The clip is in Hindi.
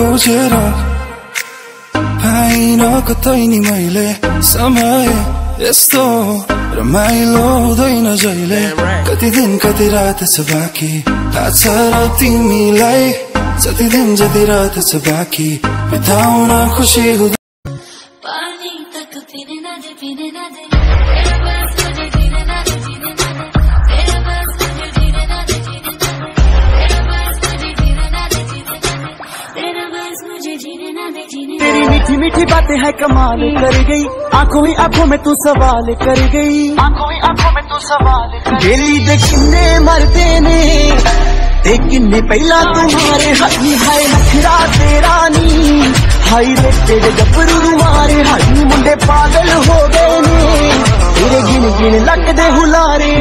खोजेर पाइन कतै नि मैले समय यस्तो रमाइलो हुँदैन जहिले कति दिन कति रात छ बाँकी? थाहा छ र तिमीलाई जति दिन जति रात छ बाँकी। बिताउन खुसी हुँदैन मुझे जीने ना दे जीने तेरी मीठी मीठी बातें है कमाल कर गई। आँखों ही आँखों में तू सवाल कर गई। आँखों ही आँखों में तू सवाल कर बेली दे किन्ने मरते ने ते किन्ने पहला तुम्हारे हाई हाय नखरा तेरा नी। हाई रे तेरे गबरू मारे हाई मुंडे पागल हो गए ने। तेरे गिन गिन लगदे हुलारे।